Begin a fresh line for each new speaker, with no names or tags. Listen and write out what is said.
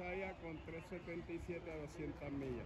Con 377 a 200 millas.